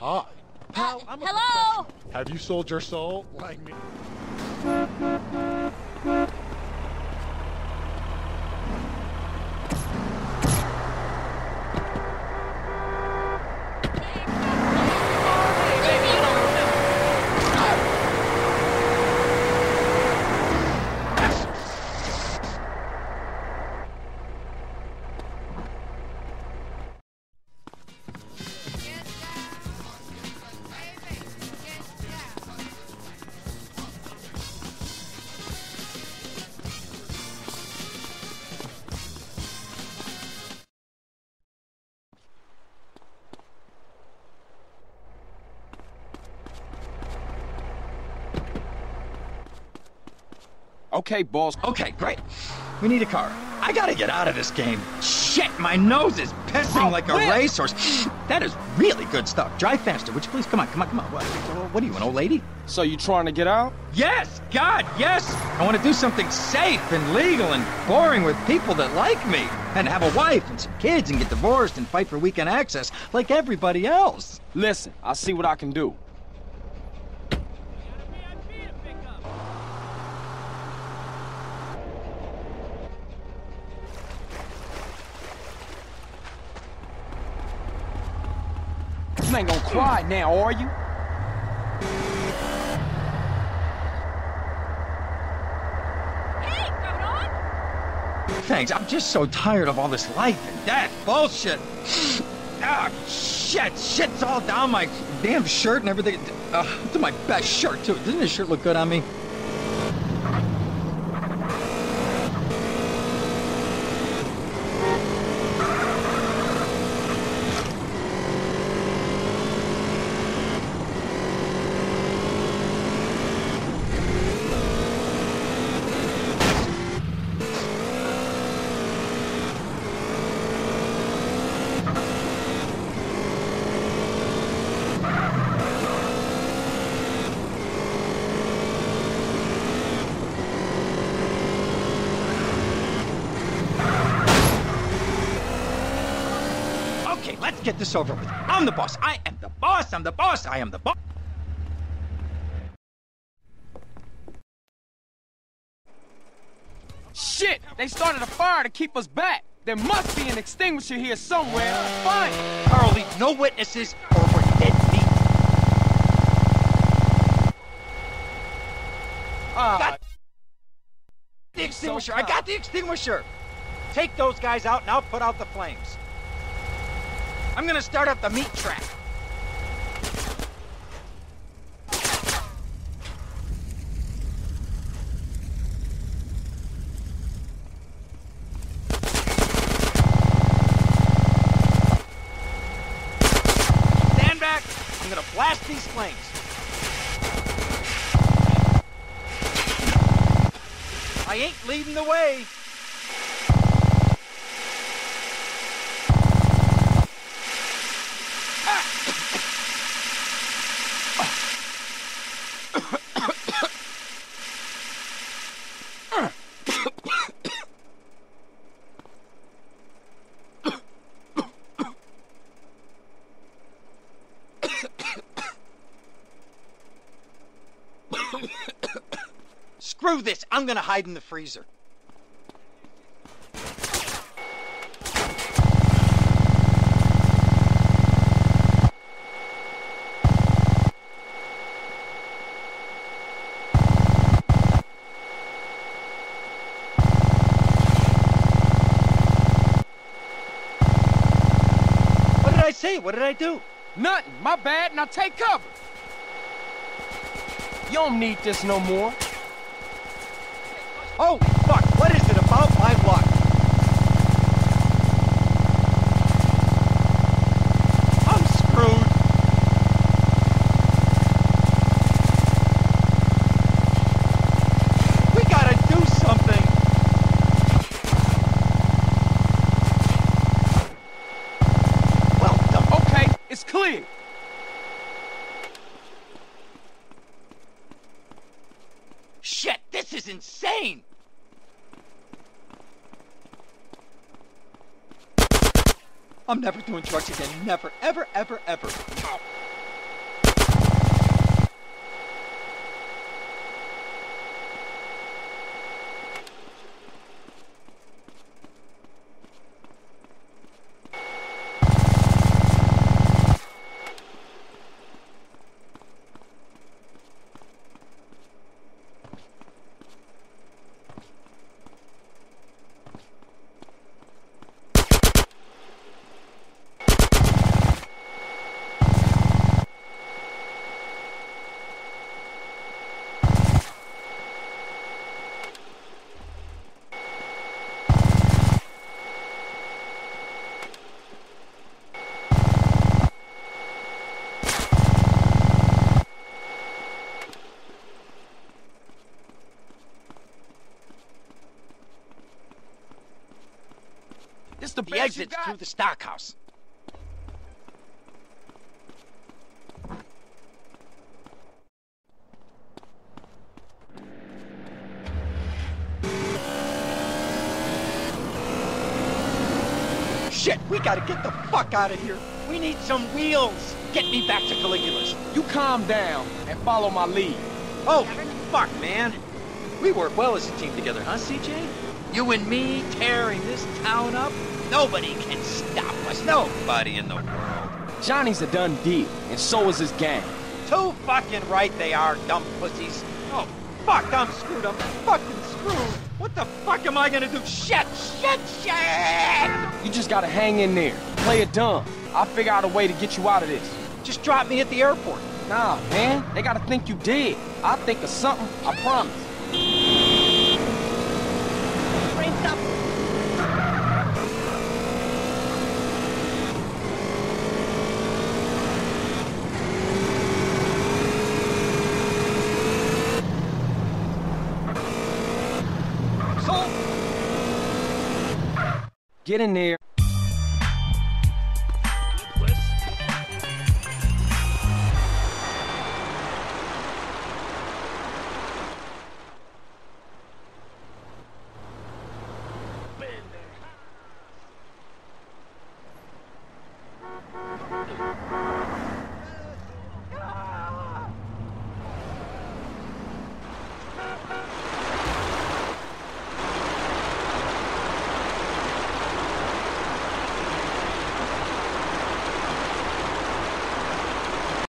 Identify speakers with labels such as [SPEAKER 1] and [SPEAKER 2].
[SPEAKER 1] Hi. Pal, I'm a
[SPEAKER 2] hello?
[SPEAKER 1] Have you sold your soul like me?
[SPEAKER 3] Okay, balls.
[SPEAKER 4] Okay, great. We need a car. I gotta get out of this game. Shit, my nose is pissing
[SPEAKER 3] Oh,
[SPEAKER 4] like a racehorse. That is really good stuff. Drive faster, would you please? Come on, come on, come on. What, what are you, an old lady?
[SPEAKER 3] So you trying to get out?
[SPEAKER 4] Yes, God, yes. I want to do something safe and legal and boring with people that like me. And have a wife and some kids and get divorced and fight for weekend access like everybody else.
[SPEAKER 3] Listen, I'll see what I can do. You ain't gonna cry now, are you?
[SPEAKER 2] Hey?
[SPEAKER 4] Thanks, I'm just so tired of all this life and death bullshit. Ah, shit, shit's all down my damn shirt and everything. Uh, it's my best shirt, too. Doesn't this shirt look good on me? Okay, let's get this over with. I'm the boss. I am the boss. I'm the boss. I am the boss.
[SPEAKER 3] Shit! They started a fire to keep us back. There must be an extinguisher here somewhere. Find it.
[SPEAKER 4] Carl, leave no witnesses or we're dead meat.
[SPEAKER 3] Ah,
[SPEAKER 4] Got the extinguisher. I got the extinguisher. Take those guys out and I'll put out the flames. I'm gonna start up the meat trap. Stand back. I'm gonna blast these flames. I ain't leading the way. Screw this. I'm gonna hide in the freezer. What did I say? What did I do?
[SPEAKER 3] nothing. My bad. Now take cover. You don't need this no more.
[SPEAKER 4] Oh, fuck. What is it about my luck? I'm screwed. We gotta do something. Well done.
[SPEAKER 3] Okay, it's clear.
[SPEAKER 4] Shit, this is insane. I'm never doing drugs again. Never, ever, ever, ever. Exit's
[SPEAKER 3] got?
[SPEAKER 4] through the stockhouse. Shit, we gotta get the fuck out of here. We need some wheels. Get me back to Caligula's.
[SPEAKER 3] You calm down and follow my lead.
[SPEAKER 4] Oh, fuck, man. We work well as a team together, huh, CJ? You and me tearing this town up? Nobody can stop us. Nobody in the world.
[SPEAKER 3] Johnny's a done deal, and so is his gang.
[SPEAKER 4] Too fucking right they are, dumb pussies. Oh, fuck, I'm screwed. I'm fucking screwed. What the fuck am I gonna do? Shit, shit, shit!
[SPEAKER 3] You just gotta hang in there. Play it dumb. I'll figure out a way to get you out of this.
[SPEAKER 4] Just drop me at the airport.
[SPEAKER 3] Nah, man, they gotta think you did. I'll think of something, I promise.
[SPEAKER 2] Brain stop.
[SPEAKER 4] So,
[SPEAKER 3] Get in there,